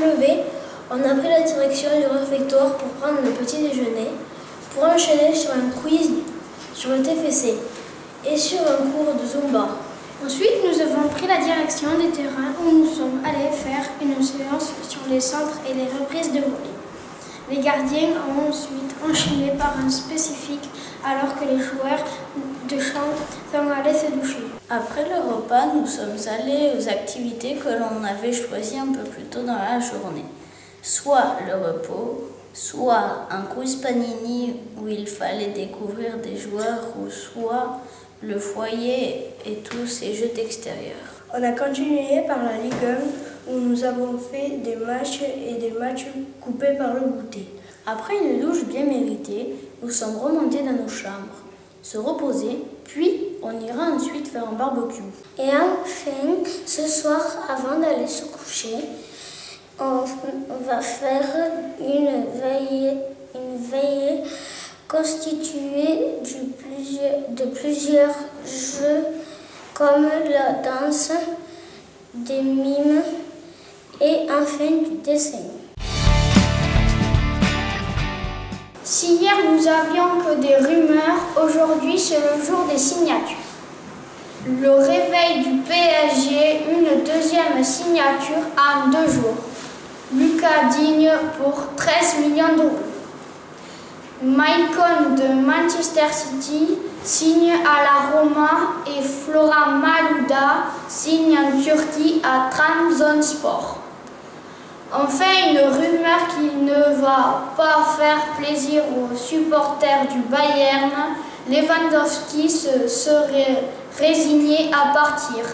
levés, on a pris la direction du réfectoire pour prendre le petit déjeuner, pour enchaîner sur un quiz sur le TFC et sur un cours de Zumba. Ensuite, nous avons pris la direction des terrains où nous sommes allés faire une séance sur les centres et les reprises de volley. Les gardiens ont ensuite enchaîné par un spécifique alors que les joueurs de champ sont allés se doucher. Après le repas, nous sommes allés aux activités que l'on avait choisies un peu plus tôt dans la journée. Soit le repos, soit un quiz panini où il fallait découvrir des joueurs, ou soit le foyer et tous ces jeux d'extérieur. On a continué par la Ligue 1 où nous avons fait des matchs et des matchs coupés par le goûter. Après une douche bien méritée, nous sommes remontés dans nos chambres, se reposer, puis on ira ensuite faire un barbecue. Et enfin, ce soir, avant d'aller se coucher, on va faire une veillée, une veillée constituée de plusieurs jeux comme la danse, des mimes et enfin du dessin. Si hier nous avions que des rumeurs, aujourd'hui c'est le jour des signatures. Le réveil du PSG, une deuxième signature en deux jours. Lucas Digne pour 13 millions d'euros. Maicon de Manchester City signe à la Roma et Flora Malouda signe en Turquie à Trabzonspor. Enfin, une rumeur qui ne va pas faire plaisir aux supporters du Bayern, Lewandowski se serait résigné à partir.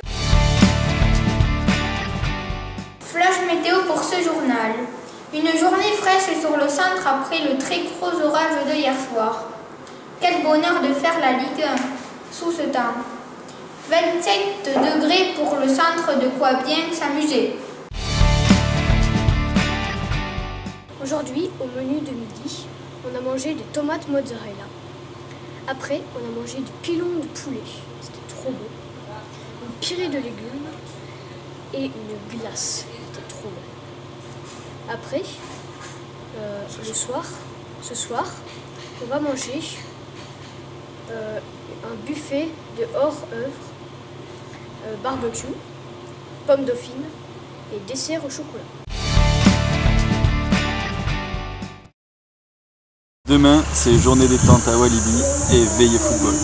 Flash météo pour ce journal. Une journée fraîche sur le centre après le très gros orage de hier soir. Quel bonheur de faire la Ligue 1 sous ce temps. 27 degrés pour le centre, de quoi bien s'amuser. Aujourd'hui, au menu de midi, on a mangé des tomates mozzarella. Après, on a mangé du pilon de poulet. C'était trop beau. Une purée de légumes et une glace. C'était trop bon. Après, euh, le soir, ce soir, on va manger euh, un buffet de hors-œuvre, euh, barbecue, pommes dauphines et dessert au chocolat. Demain, c'est journée détente à Walibi et veille football.